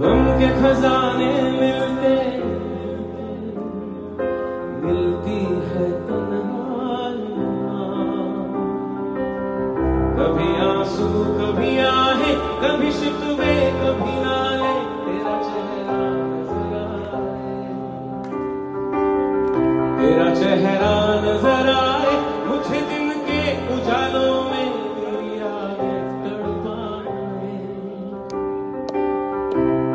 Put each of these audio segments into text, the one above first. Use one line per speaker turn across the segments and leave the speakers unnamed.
गम के खजाने मिलते, मिलती है कभी आँसू, कभी आहे, कभी शिकवे, कभी नाले, तेरा चेहरा आए। तेरा चेहरा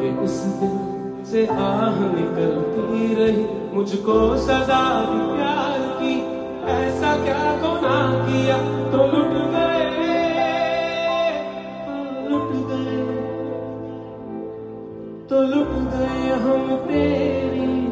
के उस दिन से आह निकलती रही। मुझको सजा दी प्यार की, ऐसा क्या गुनाह किया? तो लुट गए। लुट गए। तो लुट गए हम तेरी